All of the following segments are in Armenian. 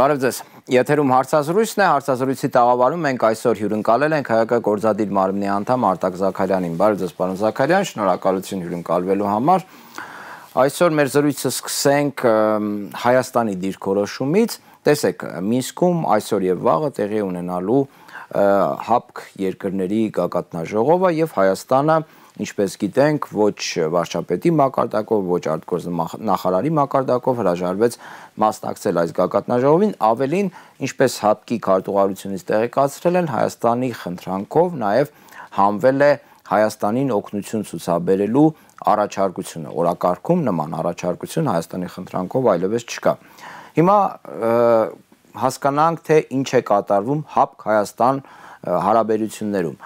Բարև ձեզ։ Եթերում հարցազրույցն է, հարցազրույցի տաղավարում մենք այսօր հյուրընկալել ենք հայկական գործադիր մարմնի անդամ Արտակ Զաքարյանին։ Բարև ձեզ, պարոն Զաքարյան, շնորհակալություն հյուրընկալվելու համար։ Այսօր մեր զրույցը սկսենք Հայաստանի դիրքորոշումից։ Տեսեք, Մինսկում այսօր եւ վաղը տեղի ունենալու հապկ երկրների գագաթնաժողովը եւ Հայաստանը ինչպես գիտենք, ոչ վարչապետի մակարդակով, ոչ արտգործնախարարի նախարարի մակարդակով հրաժարվեց մասնակցել այս գագաթնաժողովին, ավելին, ինչպես հապկի քարտուղարությունից տեղեկացրել են Հայաստանի խնդրանքով, նաև համվել է Հայաստանին օգնություն ցուցաբերելու առաջարկությունը։ Օրակարգում նման առաջարկություն Հայաստանի խնդրանքով այլևս չկա։ Հիմա հասկանանք, թե ինչ է կատարվում հապկ Հայաստան հարաբերություններում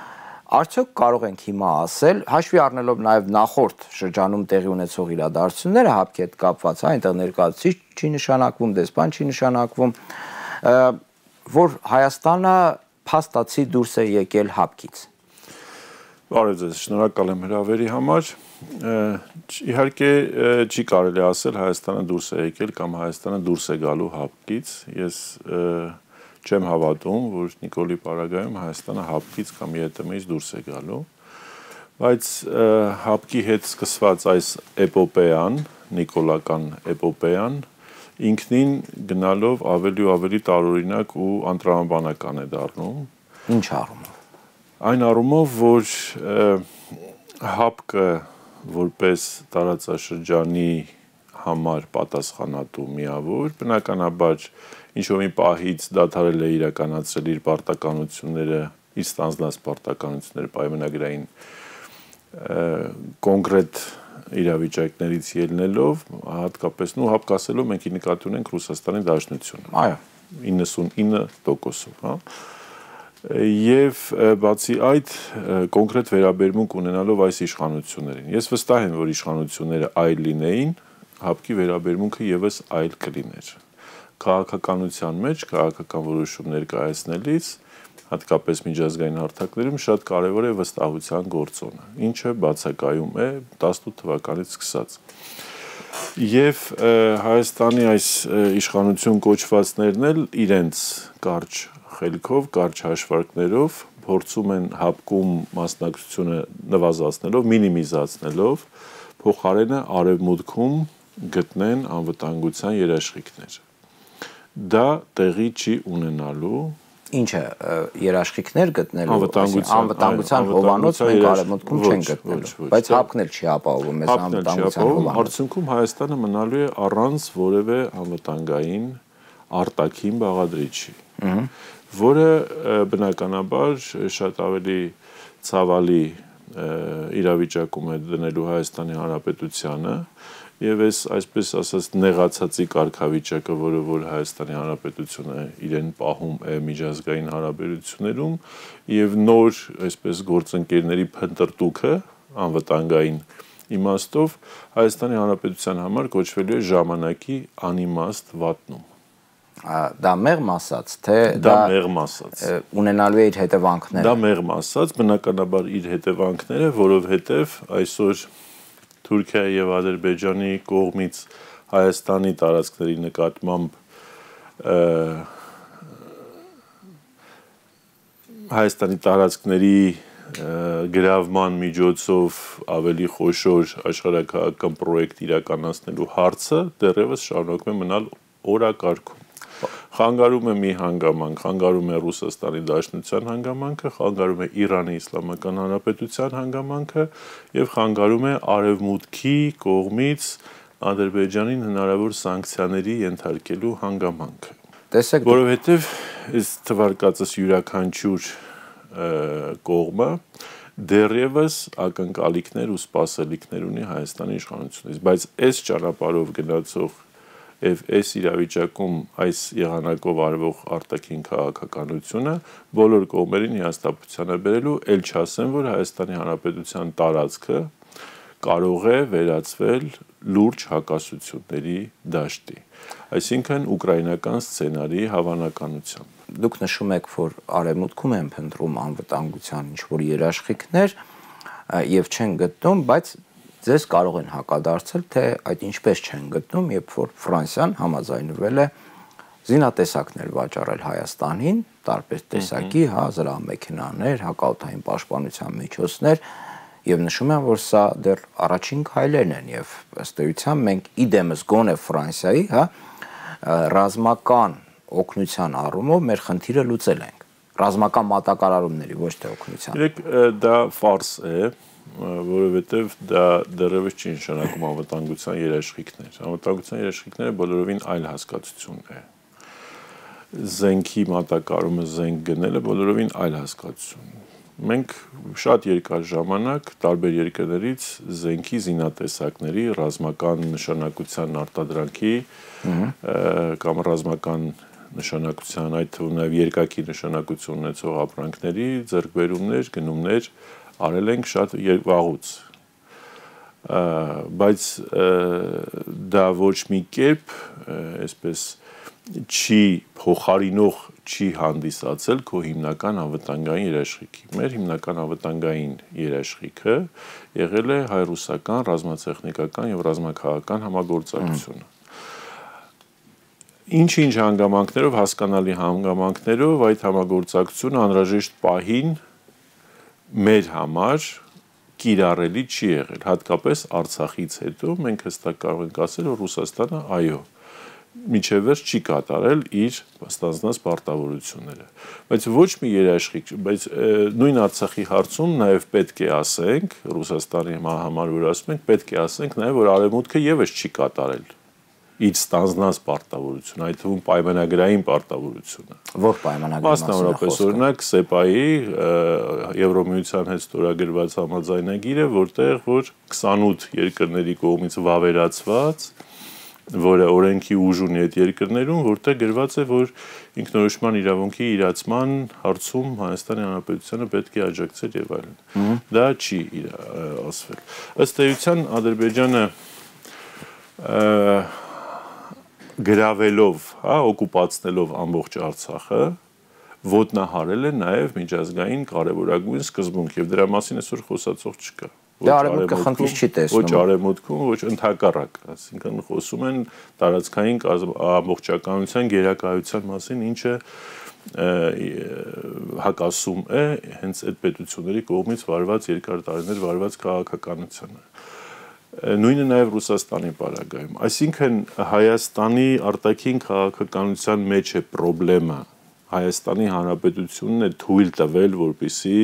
Արդյոք կարող ենք հիմա ասել, հաշվի առնելով նաև նախորդ շրջանում տեղի ունեցող իրադարձությունները հապկի հետ կապված, հա, այնտեղ ներկայացուցիչ չի նշանակվում, դեսպան չի նշանակվում, որ Հայաստանը փաստացի դուրս է եկել հապկից։ Բարև ձեզ, շնորհակալ եմ հրավերի համար։ Իհարկե չի կարելի ասել Հայաստանը դուրս է եկել կամ Հայաստանը դուրս է գալու հապկից։ Ես չեմ հավատում, որ Նիկոլի Պարագայում Հայաստանը հապկից կամ ԵՏՄ-ից դուրս է գալու, բայց հապկի հետ սկսված այս էպոպեան, նիկոլական էպոպեան ինքնին գնալով ավելի ու ավելի տարօրինակ ու անտրամաբանական է դառնում։ Ինչ առումով։ Այն առումով, որ հապկը որպես տարածաշրջանի համար պատասխանատու միավոր, բնականաբար ինչ որ մի պահից դադարել է իրականացրել իր պարտականությունները, իր ստանձնած պարտականությունները պայմանագրային կոնկրետ իրավիճակներից ելնելով, հատկապես նու հապկասելով մենք նկատի ունենք Ռուսաստանի Դաշնությունը։ Այո, 99%-ով, հա եւ բացի այդ կոնկրետ վերաբերմունք ունենալով այս իշխանություններին։ Ես վստահ եմ, որ իշխանությունները այլ լինեին, հապկի վերաբերմունքը եւս այլ կլիներ քաղաքականության մեջ քաղաքական որոշումներ կայացնելիս հատկապես միջազգային հարթակներում շատ կարևոր է վստահության գործոնը, ինչը բացակայում է 18 թվականից սկսած։ Եվ Հայաստանի այս իշխանություն կոչվածներն էլ իրենց կարճ խելքով, կարճ հաշվարկներով փորձում են հապկում մասնակցությունը նվազացնելով, մինիմիզացնելով, փոխարենը արևմուտքում գտնեն անվտանգության երաշխիքներ դա տեղի չի ունենալու ինչը երաշխիքներ գտնելու անվտանգության հովանոց մենք արևմուտքում չեն գտնելու բայց հապկն էլ չի ապահովում մեզ անվտանգության հովանոց արդյունքում Հայաստանը մնալու է առանց որևէ անվտանգային արտաքին բաղադրիչի որը բնականաբար շատ ավելի ցավալի իրավիճակում է դնելու Հայաստանի Հանրապետությանը եւ այս այսպես ասած նեղացածի կարգավիճակը, որը որ Հայաստանի Հանրապետությունը իրեն պահում է միջազգային հարաբերություններում եւ նոր այսպես գործընկերների փնտրտուքը անվտանգային իմաստով Հայաստանի Հանրապետության համար կոչվելու է ժամանակի անիմաստ վատնում դա մեղմ ասած, թե դա մեղմ ասած ունենալու է իր հետևանքները։ Դա մեղմ ասած, բնականաբար իր հետևանքները, որովհետև այսօր Թուրքիայի եւ Ադրբեջանի կողմից Հայաստանի տարածքների նկատմամբ Հայաստանի տարածքների գրավման միջոցով ավելի խոշոր աշխարհակական պրոյեկտ իրականացնելու հարցը դեռևս շարունակում է մնալ օրակարգում խանգարում է մի հանգամանք, խանգարում է Ռուսաստանի Դաշնության հանգամանքը, խանգարում է Իրանի Իսլամական Հանրապետության հանգամանքը եւ խանգարում է Արևմուտքի կողմից Ադրբեջանին հնարավոր սանկցիաների ենթարկելու հանգամանքը։ Տեսեք, որովհետեւ այս թվարկածս յուրաքանչյուր կողմը դեռևս ակնկալիքներ ու սպասելիքներ ունի Հայաստանի իշխանությունից, բայց այս ճանապարհով գնացող եւ այս իրավիճակում այս եղանակով արվող արտաքին քաղաքականությունը բոլոր կողմերին հիասթափությանը բերելու ել չասեմ, որ Հայաստանի Հանրապետության տարածքը կարող է վերածվել լուրջ հակասությունների դաշտի այսինքն ուկրաինական սցենարի հավանականությամբ դուք նշում եք որ արևմուտքում են փնտրում անվտանգության ինչ որ երաշխիքներ եւ չեն գտնում բայց ձեզ կարող են հակադարձել, թե այդ ինչպես չեն գտնում, երբ որ Ֆրանսիան համաձայնվել է զինատեսակներ վաճառել Հայաստանին, տարբեր տեսակի, հա, զրահմեքենաներ, հակաօթային պաշտպանության միջոցներ եւ նշում են, որ սա դեռ առաջին քայլերն են եւ ըստ էության մենք իդեմս գոնե Ֆրանսիայի, հա, ռազմական օգնության առումով մեր խնդիրը լուծել ենք ռազմական մատակարարումների ոչ թե օգնության։ Երեք դա ֆարս է, որովհետև դա դեռևս չի նշանակում անվտանգության երաշխիքներ։ Անվտանգության երաշխիքները բոլորովին այլ հասկացություն է զենքի մատակարարումը զենք գնելը բոլորովին այլ հասկացություն։ Մենք շատ երկար ժամանակ տարբեր երկրներից զենքի զինատեսակների ռազմական նշանակության արտադրանքի կամ ռազմական նշանակության, այդ թվում նաև երկակի նշանակություն ունեցող ապրանքների ձեռքբերումներ, գնումներ արել ենք շատ վաղուց բայց դա ոչ մի կերպ այսպես չի փոխարինող չի հանդիսացել քո հիմնական անվտանգային երաշխիքի։ Մեր հիմնական անվտանգային երաշխիքը եղել է հայ-ռուսական ռազմատեխնիկական եւ ռազմաքաղաքական համագործակցությունը։ Ինչ-ինչ հանգամանքներով, հասկանալի հանգամանքներով այդ համագործակցությունը անհրաժեշտ պահին մեր համար կիրառելի չի եղել, հատկապես Արցախից հետո մենք հստակ կարող ենք ասել, որ Ռուսաստանը այո, միջև վերջ չի կատարել իր ստանձնած պարտավորությունները բայց ոչ մի երաշխիք բայց նույն Արցախի հարցում նաև պետք է ասենք Ռուսաստանի համար որ ասում ենք պետք է ասենք նաև որ արևմուտքը եւս չի կատարել իր ստանձնած պարտավորությունը, այդ թվում պայմանագրային պարտավորությունը։ Որ պայմանագրի մասնավորապես օրինակ ՍԵՊԱ-ի Եվրոմիության հետ ստորագրված համաձայնագիրը, որտեղ որ 28 երկրների կողմից վավերացված որը օրենքի ուժ ունի այդ երկրներում, որտեղ գրված է, որ ինքնորոշման իրավունքի իրացման հարցում Հայաստանի Հանրապետությանը պետք է աջակցել եւ այլն։ Դա չի ասվել։ Ըստ էության Ադրբեջանը գրավելով, հա, օկուպացնելով ամբողջ Արցախը, ոտնահարել է նաև միջազգային կարևորագույն սկզբունք եւ դրա մասին այսօր խոսացող չկա։ Դա արևմուտքը խնդիր չի տեսնում։ Ոչ արևմուտքում, ոչ ընդհակառակ, այսինքն խոսում են տարածքային ամբողջականության գերակայության մասին, ինչը հակասում է հենց այդ պետությունների կողմից վարված երկար տարիներ վարված քաղաքականությանը նույնը նաև Ռուսաստանի պարագայում այսինքն Հայաստանի արտաքին քաղաքականության մեջ է խնդրեմը Հայաստանի Հանրապետությունն է թույլ տվել որպիսի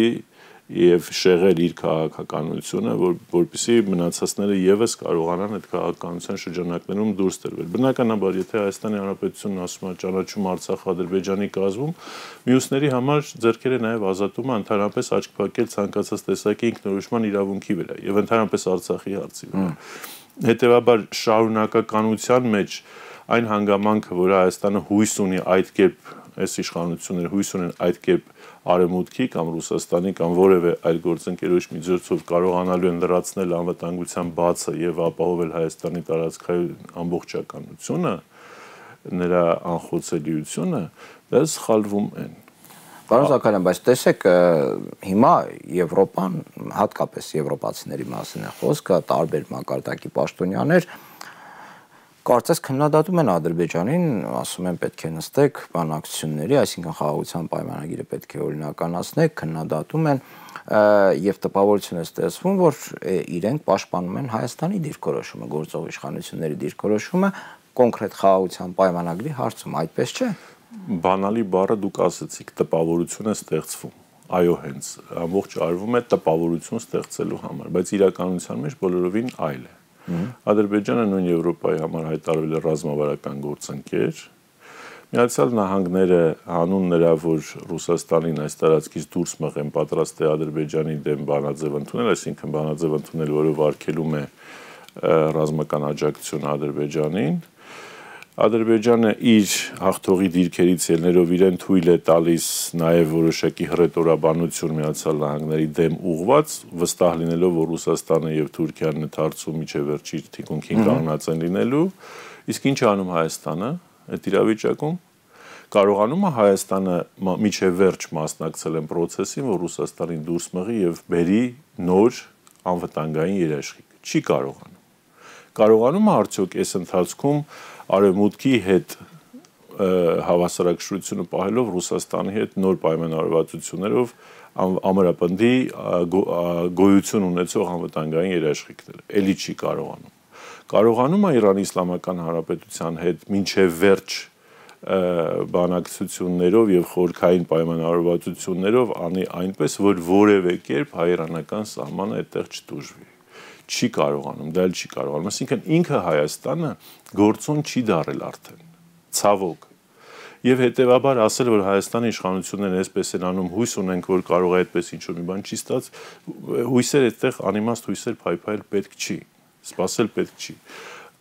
եւ շեղել իր քաղաքականությունը, որ որպեսի մնացածները եւս կարողանան այդ քաղաքականության շրջանակներում դուրս տրվել։ Բնականաբար, եթե Հայաստանի Հանրապետությունն ասում է ճանաչում Արցախ Ադրբեջանի կազմում, մյուսների համար ձեռքերը նաեւ ազատում է ընդհանրապես աչք փակել ցանկացած տեսակի ինքնորոշման իրավունքի վրա եւ ընդհանրապես Արցախի հարցի վրա։ Հետևաբար շարունակականության մեջ այն հանգամանքը, որ Հայաստանը հույս ունի այդ կերպ այս իշխանությունները հույս ունեն այդ կերպ արևմուտքի կամ Ռուսաստանի կամ որևէ այլ գործընկերոջ միջոցով կարողանալու են լրացնել անվտանգության բացը եւ ապահովել Հայաստանի տարածքային ամբողջականությունը, նրա անխոցելիությունը, դա սխալվում են։ Պարոն Զաքարյան, բայց տեսեք, հիմա Եվրոպան, հատկապես եվրոպացիների մասին է խոսքը, տարբեր մակարդակի պաշտոնյաներ կարծես քննադատում են Ադրբեջանին, ասում են պետք է նստեք բանակցությունների, այսինքն խաղաղության պայմանագիրը պետք է օրինականացնեք, քննադատում են եւ տպավորություն է ստեղծվում, որ իրենք պաշտպանում են Հայաստանի դիրքորոշումը, գործող իշխանությունների դիրքորոշումը կոնկրետ խաղաղության պայմանագրի հարցում, այդպես չէ։ Բանալի բառը դուք ասացիք, տպավորություն է ստեղծվում այո հենց ամբողջ արվում է տպավորություն ստեղծելու համար, բայց իրականության մեջ բոլորովին այլ է։ Ադրբեջանը նույն Եվրոպայի համար հայտարարել է ռազմավարական գործընկեր։ Միացյալ Նահանգները հանուն նրա, որ Ռուսաստանին այս տարածքից դուրս մղեն, պատրաստ է Ադրբեջանի դեմ բանաձև ընդունել, այսինքն բանաձև ընդունել, որը վարկելում է ռազմական աջակցություն Ադրբեջանին, Ադրբեջանը իր հաղթողի դիրքերից ելներով իրեն թույլ է տալիս նաև որոշակի հռետորաբանություն Միացյալ Նահանգների դեմ ուղված, վստահ լինելով, որ Ռուսաստանը եւ Թուրքիան ընդարձում միջև վերջի թիկունքին կանգնած են լինելու, իսկ ինչ անում Հայաստանը այդ իրավիճակում կարողանում է Հայաստանը միջև վերջ մասնակցել են process-ին, որ Ռուսաստանին դուրս մղի եւ բերի նոր անվտանգային երաշխիք։ Չի կարողանում։ Կարողանում է արդյոք այս ընթացքում արևմուտքի հետ հավասարակշռությունը պահելով Ռուսաստանի հետ նոր պայմանավորվածություններով ամրապնդի գոյություն ունեցող անվտանգային երաշխիքները։ Էլի չի կարողանում։ Կարողանում է Իրանի Իսլամական Հանրապետության հետ մինչև վերջ բանակցություններով եւ խորքային պայմանավորվածություններով անի այնպես, որ որևէ կերպ հայերանական սահմանը այդտեղ չտուժվի չի կարողանում, դա էլ չի կարողանում։ Այսինքն ինքը Հայաստանը գործոն չի դարել արդեն։ Ցավոք։ Եվ հետևաբար ասել որ Հայաստանի իշխանությունները այսպես են անում, հույս ունենք որ կարող է այդպես ինչ-որ մի բան չի ստաց, հույսեր այդտեղ անիմաստ հույսեր փայփայել պետք չի։ Սպասել պետք չի։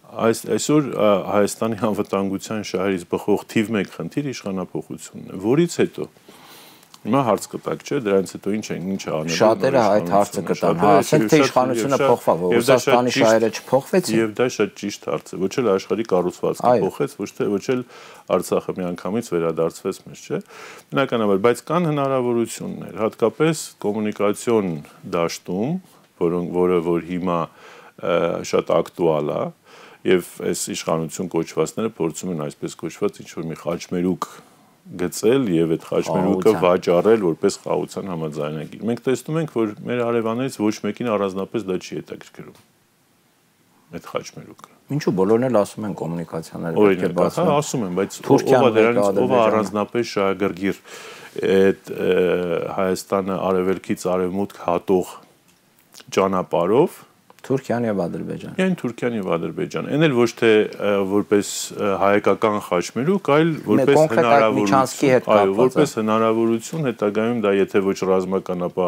Այս այսօր Հայաստանի անվտանգության շահերից բխող թիվ 1 խնդիր իշխանապողությունն է, որից հետո Հիմա հարց կտակ, չէ՞, դրանից հետո ինչ են, ինչ անելու։ Շատերը այդ հարցը կտան, հա, ասենք թե իշխանությունը փոխվավ, Ռուսաստանի շահերը չփոխվեցին։ Եվ դա շատ ճիշտ հարց է, ոչ էլ աշխարհի կառուցվածքը փոխեց, ոչ թե ոչ էլ Արցախը միանգամից վերադարձվեց մեզ, չէ։ Բնականաբար, բայց կան հնարավորություններ, հատկապես կոմունիկացիոն դաշտում, որոնք որը որ հիմա շատ ակտուալ է, եւ այս իշխանություն կոչվածները փորձում են այսպես կոչված ինչ որ մի խաչմերուկ գծել եւ այդ խաչմերուկը վաճառել որպես խաղության համաձայնագիր։ Մենք տեսնում ենք, որ մեր արևաններից ոչ մեկին առանձնապես դա չի հետաքրքրում։ Այդ խաչմերուկը։ Ինչու բոլորն էլ ասում են կոմունիկացիաները պետք է բացվեն։ Հա, ասում են, բայց ով է դրանից ով առանձնապես շահագրգիռ այդ Հայաստանը արևելքից արևմուտք հատող ճանապարով Թուրքիան եւ Ադրբեջան։ Այն Թուրքիան եւ Ադրբեջան։ Այն էլ ոչ թե որպես հայկական խաչմերուկ, այլ որպես հնարավորություն, այո, որպես հնարավորություն հետագայում դա եթե ոչ ռազմական, ապա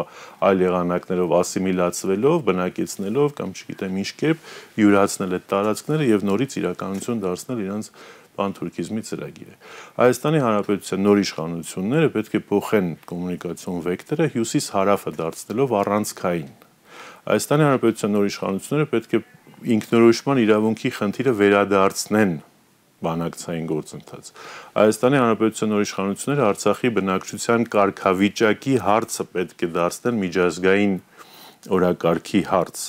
այլ եղանակներով ասիմիլացվելով, բնակեցնելով կամ չգիտեմ ինչ կերպ յուրացնել այդ տարածքները եւ նորից իրականություն դարձնել իրանց պանթուրքիզմի ծրագիրը։ Հայաստանի Հանրապետության նոր իշխանությունները պետք է փոխեն կոմունիկացիոն վեկտորը հյուսիս-հարավը դարձնելով առանցքային Հայաստանի Հանրապետության նոր իշխանությունները պետք է ինքնորոշման իրավունքի խնդիրը վերադարձնեն բանակցային գործընթաց։ Հայաստանի Հանրապետության նոր իշխանությունները Արցախի բնակչության կարգավիճակի հարցը պետք է դարձնեն միջազգային օրակարգի հարց։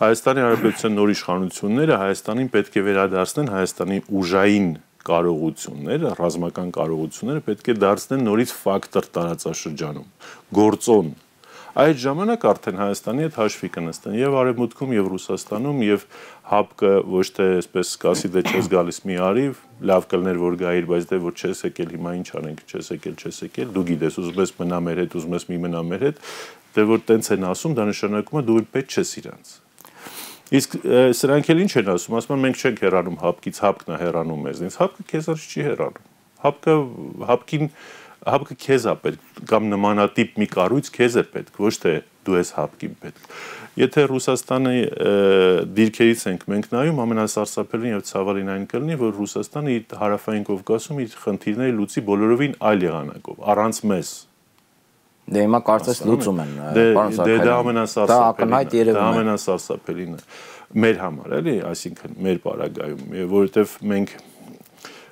Հայաստանի Հանրապետության նոր իշխանությունները Հայաստանին պետք է վերադարձնեն Հայաստանի ուժային կարողությունները, ռազմական կարողությունները պետք է դարձնեն նորից ֆակտոր տարածաշրջանում, գործոն այդ ժամանակ արդեն Հայաստանի հետ հաշվի կնստեն եւ Արևմուտքում եւ Ռուսաստանում եւ հապկը ոչ թե այսպես սկասի դե չես գալիս մի արի, լավ կլներ որ գայիր, բայց դե որ չես եկել հիմա ինչ անենք, չես եկել, չես եկել, դու գիտես, ուզում ես մնա մեր հետ, ուզում ես մի մնա մեր հետ, դե որ տենց են ասում, դա նշանակում է դու պետք չես իրանց։ Իսկ սրանք էլ ինչ են ասում, ասում են մենք չենք հեռանում հապկից, հապկն է հեռանում մեզնից, հապկը քեզից չի հեռանում։ Հապկը հապկին հապկը քեզ է պետք կամ նմանատիպ մի կառույց քեզ է պետք, ոչ թե դու ես հապկին պետք։ Եթե Ռուսաստանի դիրքերից ենք մենք նայում, ամենասարսափելին եւ ցավալին այն կլինի, որ Ռուսաստանը իր հարավային Կովկասում իր խնդիրները լուծի բոլորովին այլ եղանակով, առանց մեզ։ Դե հիմա կարծես լուծում են, դե, պարոն Սարգսյան։ Դե դա ամենասարսափելին։ է։ Դա ամենասարսափելին է մեր համար, էլի, այսինքն մեր պարագայում, որովհետեւ մենք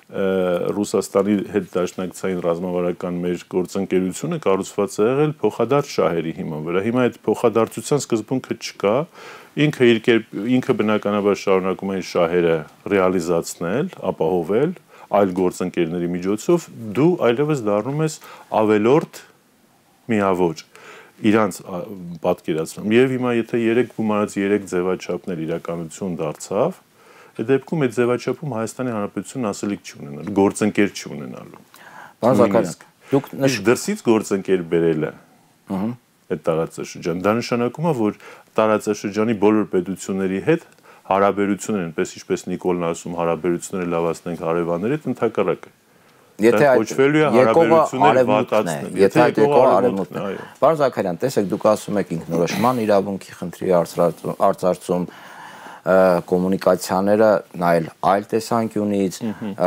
Ռուսաստանի հետ դաշնակցային ռազմավարական մեր գործընկերությունը կառուցված է եղել փոխադարձ շահերի հիման վրա։ Հիմա այդ փոխադարձության սկզբունքը չկա։ Ինքը իր կերպ ինքը բնականաբար շարունակում է շահերը ռեալիզացնել, ապահովել այլ գործընկերների միջոցով, դու այլևս դառնում ես ավելորդ միավոր իրանց պատկերացնում։ Եվ հիմա եթե 3 գումարած 3 ձևաչափներ իրականություն դարձավ, Այդ դեպքում այդ ձևաչափում Հայաստանի Հանրապետությունն ասելիք չունենալ, գործընկեր չունենալու։ Պարոն Զաքարյան, դուք դրսից գործընկեր բերելը։ Ահա այդ տարածաշրջան։ Դա նշանակում է, որ տարածաշրջանի բոլոր պետությունների հետ հարաբերություններ, այնպես ինչպես Նիկոլն ասում, հարաբերությունները լավացնենք հարևանների հետ ընդհակառակը։ Եթե այդ կոչվելու է հարաբերությունները վատացնել, եթե այդ եկող արևմուտքն է։ Պարոն Զաքարյան, տեսեք, դուք ասում եք ինքնորոշման իրավունքի խնդրի արծարծում, կոմունիկացիաները նայել այլ տեսանկյունից,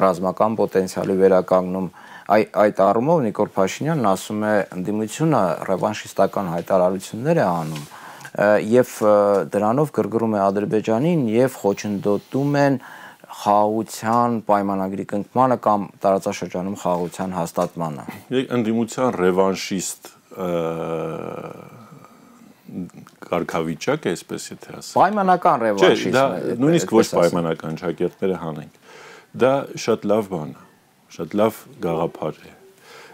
ռազմական պոտենցիալի վերականգնում այ այդ առումով Նիկոլ Փաշինյանն ասում է ընդդիմությունը ռևանշիստական հայտարարություններ է անում եւ դրանով գրգռում է Ադրբեջանին եւ խոչընդոտում են խաղաղության պայմանագրի կնքմանը կամ տարածաշրջանում խաղաղության հաստատմանը։ Ընդդիմության ռևանշիստ կարգավիճակ է, այսպես եթե ասեմ։ Պայմանական ռևանշիզմ է։ Դա նույնիսկ ոչ պայմանական ճակերտները հանենք։ Դա շատ լավ բան է։ շատ լավ գաղափար է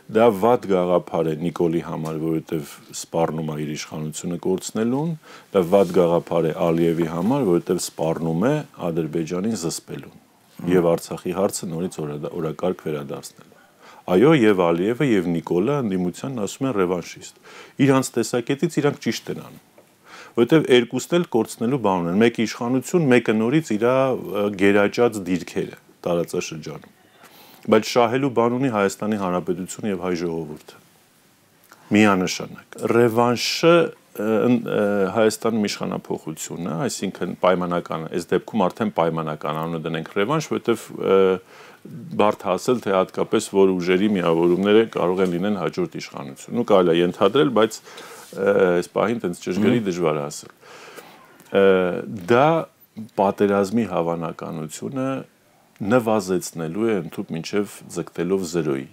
դա վատ գաղափար է Նիկոլի համար, որովհետև սպառնում է իր իշխանությունը կորցնելուն, դա վատ գաղափար է Ալիևի համար, որովհետև սպառնում է Ադրբեջանին զսպելուն եւ Արցախի հարցը նորից օրակարգ վերադարձնելուն։ Այո, եւ Ալիևը եւ Նիկոլը ընդդիմության ասում են ռևանշիստ։ Իրանց տեսակետից իրանք ճիշտ են անում որովհետև երկուսն էլ կորցնելու բան ունեն։ Մեկը իշխանություն, մեկը նորից իր գերաճած դիրքերը տարածաշրջանում բայց շահելու բան ունի Հայաստանի Հանրապետությունը եւ հայ ժողովուրդը։ Միանշանակ։ Ռևանշը Հայաստանում իշխանապողությունը, այսինքն պայմանական, այս դեպքում արդեն պայմանական անունը դնենք ռևանշ, որովհետև բարդ հասել թե հատկապես որ ուժերի միավորումները կարող են լինեն հաջորդ իշխանություն։ Ու կարելի է ենթադրել, բայց այս պահին տենց ճշգրի դժվար ասել։ Դա պատերազմի հավանականությունը նվազեցնելու է ընդཐུպ մինչև ձգտելով 0-ի։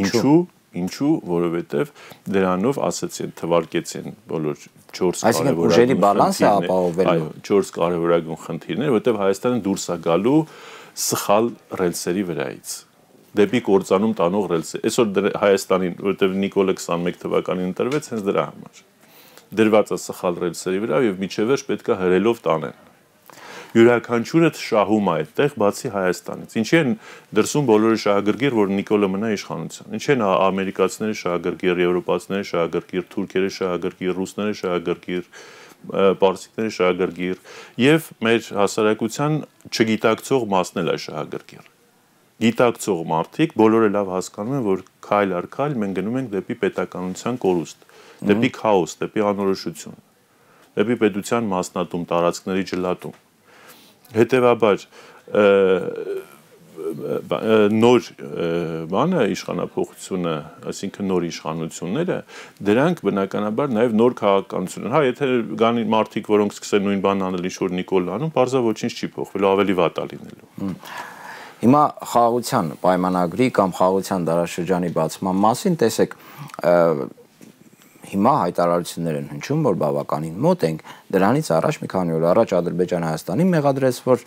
Ինչու՞։ Ինչու, որովհետև դրանով ասացին, թվարկեցին բոլոր 4 կարևորագույն ուժերի բալանսը ապահովելու։ Այո, 4 կարևորագույն խնդիրներ, որովհետև Հայաստանը դուրս է գալու սխալ ռելսերի վրայից դեպի կործանում տանող ռելսը։ Այսօր Հայաստանին, որովհետև Նիկոլը 21 թվականին ընտրվեց հենց դրա համար։ Դրված է սխալ ռելսերի վրա եւ միջևերջ պետքա հրելով տանեն յուրաքանչյուրը շահում է այդտեղ բացի Հայաստանից։ Ինչի են դրսում բոլորը շահագրգիռ, որ Նիկոլը մնա իշխանության։ Ինչի են ամերիկացիները շահագրգիռ, եվրոպացիները շահագրգիռ, թուրքերը շահագրգիռ, ռուսները շահագրգիռ, պարսիկները շահագրգիռ եւ մեր հասարակության չգիտակցող մասն էլ է շահագրգիռ գիտակցող մարդիկ բոլորը լավ հասկանում են, որ քայլ առ քայլ մենք գնում ենք դեպի պետականության կորուստ, դեպի քաոս, դեպի անորոշություն, դեպի պետության մասնատում, տարածքների ջլատում հետեւաբար նոր բանը իշխանապողությունը, այսինքն նոր իշխանությունները, դրանք բնականաբար նաև նոր քաղաքականություն են։ Հա, եթե գանի մարդիկ, որոնք սկսեն նույն բանն անել, ինչ որ Նիկոլ անում, բարձա ոչինչ չի փոխվելու, ավելի վատ է լինելու։ Հիմա խաղաղության պայմանագրի կամ խաղաղության դարաշրջանի բացման մասին տեսեք հիմա հայտարարություններ են հնչում, որ բավականին մոտ ենք։ Դրանից առաջ մի քանի օր առաջ Ադրբեջանը Հայաստանին մեղադրեց, որ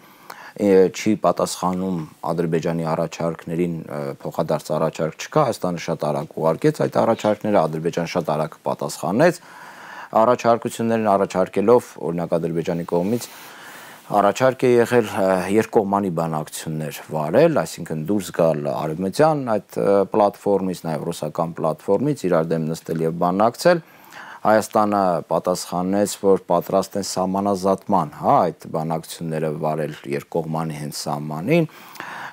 չի պատասխանում Ադրբեջանի առաջարկներին փոխադարձ առաջարկ չկա, Հայաստանը շատ արագ ուղարկեց այդ առաջարկները, Ադրբեջանը շատ արագ պատասխանեց առաջարկություններին առաջարկելով օրինակ Ադրբեջանի կողմից առաջարկ է եղել երկկողմանի բանակցություններ վարել, այսինքն դուրս գալ արևմտյան այդ պլատֆորմից, նաև ռուսական պլատֆորմից իրար դեմ նստել եւ բանակցել։ Հայաստանը պատասխանեց, որ պատրաստ են սահմանազատման, հա, այդ բանակցությունները վարել երկկողմանի հենց սահմանին։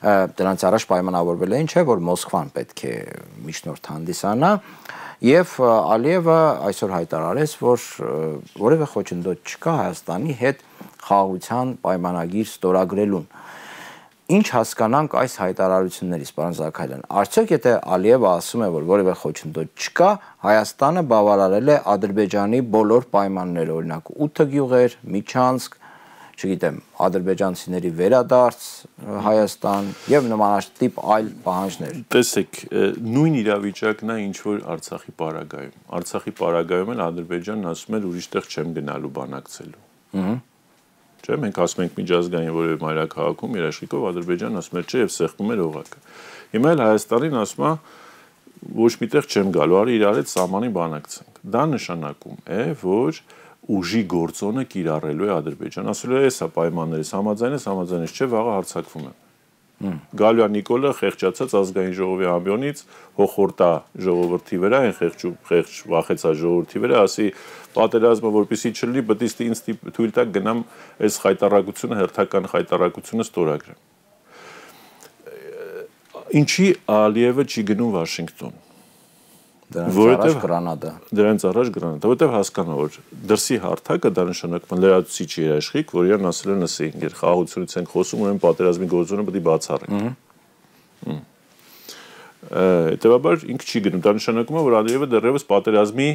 Դրանց առաջ պայմանավորվել էին, չէ, որ Մոսկվան պետք է միջնորդ հանդիսանա եւ Ալիևը այսօր հայտարարեց, որ որևէ խոչընդոտ չկա Հայաստանի հետ խաղաղության պայմանագիր ստորագրելուն։ Ինչ հասկանանք այս հայտարարություններից, պարոն Զաքարյան։ Արդյոք եթե Ալիևը ասում է, որ որևէ խոչընդոտ չկա, Հայաստանը բավարարել է Ադրբեջանի բոլոր պայմանները, օրինակ 8 գյուղեր, Միչանսկ, չգիտեմ, ադրբեջանցիների վերադարձ Հայաստան եւ նմանատիպ այլ պահանջներ։ Տեսեք, նույն իրավիճակն է ինչ որ Արցախի պարագայում։ Արցախի պարագայում էլ Ադրբեջանն ասում էր ուրիշտեղ չեմ գնալու բանակցելու։ Ահա Չէ, մենք ասում ենք միջազգային որևէ մայրաքաղաքում երաշխիքով Ադրբեջանն ասում է չէ եւ սեղմում էր օղակը։ Հիմա էլ Հայաստանին ասում է ոչ միտեղ չեմ գալու, արի իրար հետ սահմանի բանակցենք։ Դա նշանակում է, որ ուժի գործոնը կիրառելու է Ադրբեջան։ Ասելու է, «Էսա պայմաններից համաձայն ես, համաձայն ես, չէ, վաղը հարցակվում եմ»։ Գալու է Նիկոլը խեղճացած ազգային ժողովի ամբիոնից հոխորտա ժողովրդի վրա, այն խեղճ խեղճ վախեցա ժողովրդի վրա, ասի պատերազմը որպեսի չլինի, բդիստ ինձ թույլ տակ գնամ այս խայտարակությունը, հերթական խայտարակությունը ստորագրեմ։ Ինչի Ալիևը չի գնում Վաշինգտոն Դրանից առաջ գրանատը։ Դրանից առաջ գրանատը, որտեվ հասկանա որ դրսի հարթակը դա նշանակում է լրացուցիչ երաշխիք, որ իրան ասել են ասի, ինքեր խաղաղությունից ենք խոսում, ուրեմն պատերազմի գործոնը պետք է բացառենք։ Հետևաբար ինքը չի գնում, դա նշանակում է որ Ալիևը դեռևս պատերազմի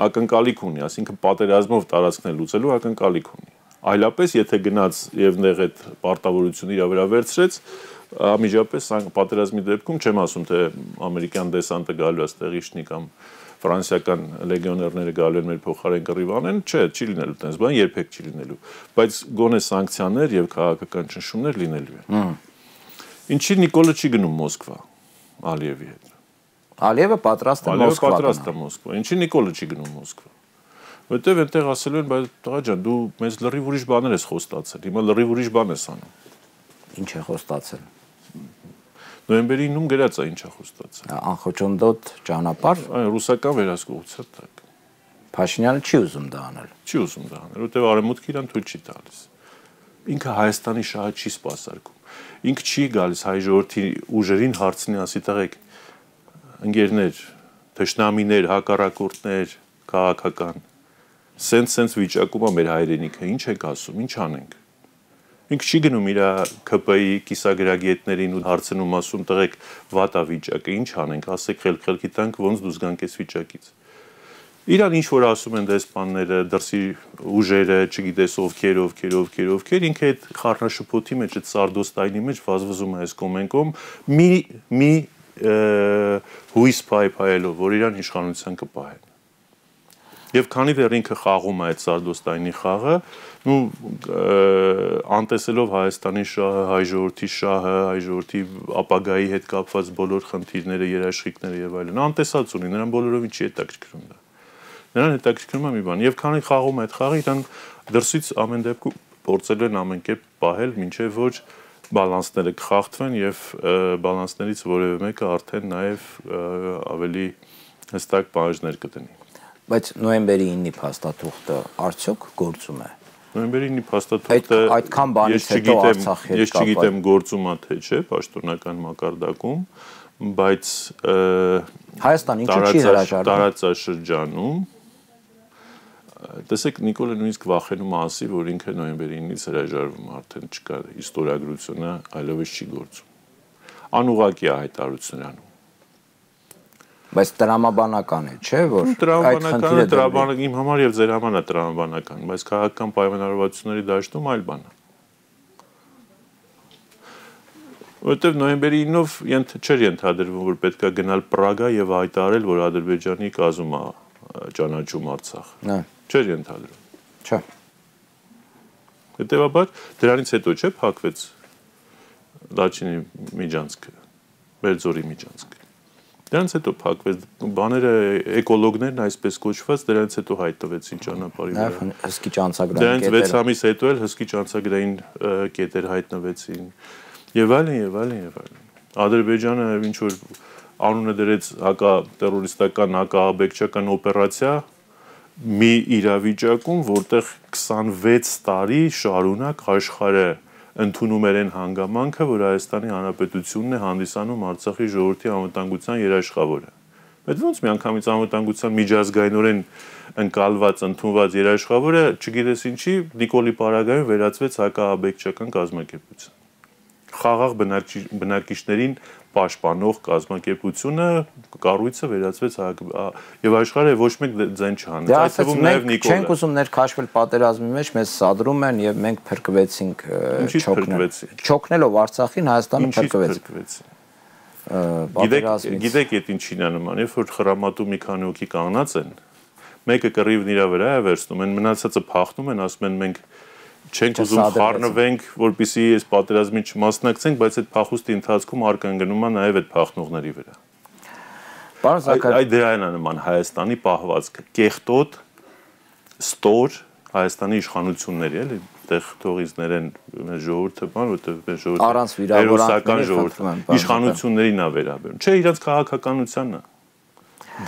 ակնկալիք ունի, ասինքն պատերազմով տարածքներ լուծելու ակնկալիք ունի։ Այլապես եթե գնաց եւ նեղ այդ պարտավորությունը իր վրա վերցրեց, ամիջապես պատերազմի դեպքում չեմ ասում թե ամերիկյան դեսանտը գալու է ստեղիշնի կամ ֆրանսիական լեգիոներները գալու են մեր փոխարեն կռիվանեն, չէ, չի լինելու տես բան, երբեք չի լինելու, բայց գոնե սանկցիաներ եւ քաղաքական ճնշումներ լինելու են։ Ինչի Նիկոլը չի գնում Մոսկվա Ալիևի հետ։ Ալիևը պատրաստ է Մոսկվա։ Ալիևը պատրաստ է Մոսկվա։ Ինչի Նիկոլը չի գնում Մոսկվա։ Որտեվ այնտեղ ասելու են, բայց տղա ջան, դու մեզ լրիվ ուրիշ բաներ ես խոստացել։ Հիմա լրիվ ուրիշ բան ես անում։ Ինչ է խոստացել։ Նոյեմբերի 9-ում գրած է ինչա խոստացել։ Անխոչոնդոտ ճանապարհ։ Այո, ռուսական վերահսկողության տակ։ Փաշինյանը չի ուզում դա անել։ Չի ուզում դա անել, որտեղ արևմուտքը իրան թույլ չի տալիս։ Ինքը Հայաստանի շահը չի սпасարկում։ Ինքը չի գալիս հայ ժողովրդի ուժերին հարցնի, ասի տղեկ ընկերներ, թշնամիներ, հակառակորդներ, քաղաքական։ Սենց-սենց վիճակում է մեր հայրենիքը, ինչ եք ասում, ինչ անենք։ Ինքը չի գնում իր ԿՊ-ի կիսագրագետներին ու հարցնում ասում տղեկ վատա վիճակը, ինչ անենք, ասեք խելք-խելքի տանք ոնց դուս գանք այս վիճակից։ Իրան ինչ որ ասում են դեսպանները, դրսի ուժերը, չգիտես ովքեր, ովքեր, ովքեր, ովքեր, ինքը այդ խառնաշփոթի մեջ, այդ սարդոստայնի մեջ վազվզում է այս կոմենկոմ մի մի հույս փայփայելով, որ իրան իշխանության կպահեն։ Եվ քանի դեռ ինքը խաղում է այդ Սարդոստայնի խաղը, ու անտեսելով Հայաստանի շահը, հայ ժողովրդի շահը, հայ ժողովրդի ապագայի հետ կապված բոլոր խնդիրները, երաշխիքները եւ այլն, անտեսած ունի, նրան բոլորովին չի հետաքրքրում դա։ Նրան հետաքրքրում է մի բան, եւ քանի խաղում է այդ խաղը, իրան դրսից ամեն դեպքում փորձելու են ամեն կերպ պահել, ինչեւ ոչ բալանսները կխախտվեն եւ բալանսներից որևէ մեկը արդեն նաեւ ավելի հստակ պահանջներ կդնի բայց նոյեմբերի 9-ի փաստաթուղթը արդյոք գործում է նոյեմբերի 9-ի փաստաթուղթը այդքան բանից հետո Արցախի հետ ես չգիտեմ գործում է թե չէ պաշտոնական մակարդակում բայց Հայաստան ինչու չի հրաժարվում? տարածաշրջանում տեսեք Նիկոլը նույնիսկ վախենում ասի որ ինքը նոյեմբերի 9-ից հրաժարվում արդեն չկա իստորիագրությունը այլևս չի գործում անուղակի է հայտարարություն անում բայց տրամաբանական է, չէ՞ որ այդ խնդիրը տրամաբանական իմ համար եւ ձեր համար է տրամաբանական, բայց քաղաքական պայմանավորվածությունների դաշտում այլ բան է։ որտեվ նոյեմբերի 9-ով ենթ չէր ենթադրվում, որ պետքա գնալ Պրագա եւ հայտարարել, որ Ադրբեջանի կազում է ճանաչում Արցախ։ Նա չէր ենթադրվում։ Չէ։ Հետևաբար դրանից հետո չէ փակվեց Լաչինի միջանցքը, Բերձորի միջանցքը։ Դրանից հետո փակվեց բաները էկոլոգներն այսպես կոչված դրանից հետո հայտնվեցին ճանապարհի վրա։ Նաև հսկի ճանցագրային կետեր։ Դրանից 6 ամիս հետո էլ հսկի ճանցագրային կետեր հայտնվեցին։ Եվ այլն եւ այլն եւ այլն։ Ադրբեջանը ինչ որ անունը դրեց հակա terroristական հակաաբեկչական օպերացիա մի իրավիճակում, որտեղ 26 տարի շարունակ աշխարհը ընդունում էր այն հանգամանքը, որ Հայաստանի Հանրապետությունն է հանդիսանում Արցախի ժողովրդի անվտանգության երաշխավորը։ Բայց ոնց միանգամից անվտանգության միջազգայինորեն ընկալված, ընդունված երաշխավորը, չգիտես ինչի, Նիկոլի Պարագայում վերածվեց հակաաբեկչական կազմակերպություն խաղաղ բնակիչներին պաշտպանող կազմակերպությունը կառույցը վերածվեց եւ աշխարհը ոչ մեկ ձեն չհանեց դե այդ թվում նաեւ Նիկոլը չենք ուզում ներքաշվել պատերազմի մեջ մեզ սադրում են եւ մենք փրկվեցինք չոքնել չոքնելով Արցախին Հայաստանը փրկվեց Գիտեք, գիտեք այդ ինչին է նման, երբ որ խրամատու մի քանի հոգի կանգնած են, մեկը կռիվն իր վրա է վերցնում, են մնացածը փախնում են, ասում են մենք չենք ուզում խառնվենք, որpիսի այս պատերազմին չմասնակցենք, բայց այդ փախուստի ընթացքում արկանգնում է նաև այդ փախնողների վրա։ Պարոն Զաքար, այդ դրանն է նման Հայաստանի պահվածքը։ Կեղտոտ ստոր Հայաստանի իշխանությունների, էլի, այդտեղ թողիցներ են մեր ժողովուրդը, բան, որտեղ մեր ժողովուրդը առանց վիրավորանքների ժողովուրդ իշխանություններին է վերաբերում։ Չէ, իրաց քաղաքականությանն է։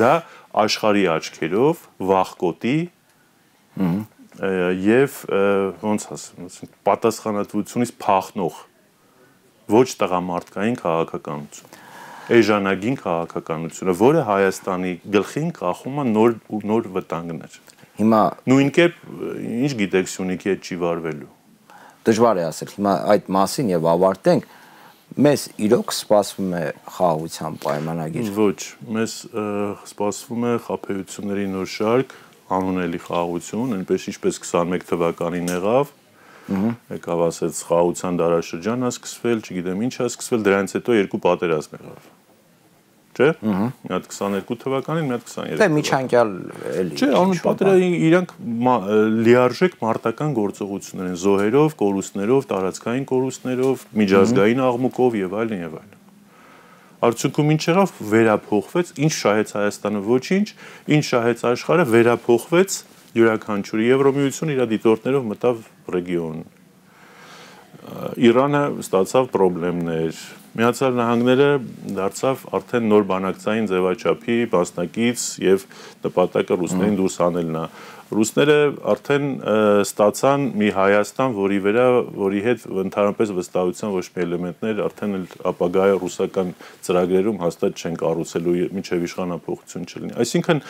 Դա աշխարհի աչքերով վախկոտի եւ ոնց ասեմ, պատասխանատվությունից փախնող ոչ տղամարդկային քաղաքականություն էժանագին քաղաքականությունը, որը Հայաստանի գլխին կախում է նոր նոր վտանգներ։ Հիմա նույն կերպ ինչ գիտեք Սյունիքի հետ չի վարվելու։ Դժվար է ասել։ Հիմա այդ մասին եւ ավարտենք մեզ իրոք սպասվում է խաղաղության պայմանագիր։ Ոչ, մեզ սպասվում է խափեությունների նոր շարք, անունելի խաղաղություն, այնպես ինչպես 21 թվականին եղավ, եկավ ասեց խաղաղության դարաշրջանն է սկսվել, չգիտեմ ինչ է սկսվել, դրանից հետո երկու պատերազմ եղավ։ չէ։ Մի հատ 22 թվականին, մի հատ 23։ Դե միջանկյալ էլի։ Չէ, անպատերը իրանք լիարժեք մարտական գործողություններ են զոհերով, կորուստներով, տարածքային կորուստներով, միջազգային աղմուկով եւ այլն եւ այլն։ Արդյունքում ինչ եղավ, վերափոխվեց, ինչ շահեց Հայաստանը ոչինչ, ինչ շահեց աշխարհը, վերափոխվեց յուրաքանչյուրի Եվրոմիությունը իր դիտորդներով մտավ ռեգիոն։ Իրանը ստացավ խնդիրներ, Միացյալ Նահանգները դարձավ արդեն նոր բանակցային ձևաչափի մասնակից եւ նպատակը ռուսներին դուրս հանելն է ռուսները արդեն ստացան մի Հայաստան, որի վրա, որի հետ ընդհանրապես վստահության ոչ մի էլեմենտներ արդեն էլ ապագա ռուսական ծրագրերում հաստատ չեն կառուցելու միջև իշխանապողություն չլինի։ Այսինքն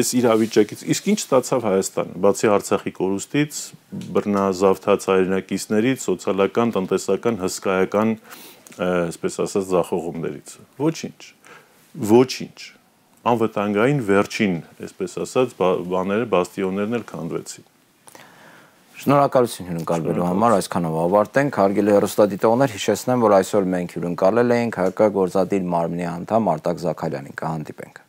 այս իրավիճակից իսկ ինչ ստացավ Հայաստանը, բացի Արցախի կորուստից, բռնազավթած հայրենակիցներից, սոցիալական, տնտեսական, հսկայական, այսպես ասած, զախողումներից։ Ոչինչ։ Ոչինչ անվտանգային վերջին, այսպես ասած, բաները, բաստիոններն էլ քանդվեցին։ Շնորհակալություն հյուրընկալվելու համար, այսքանով ավարտենք։ Հարգելի հեռուստադիտողներ, հիշեցնեմ, որ այսօր մենք հյուրընկալել էինք ՀԿ գործադիր մարմնի անդամ Արտակ Զաքարյանին։ Կհանդիպենք։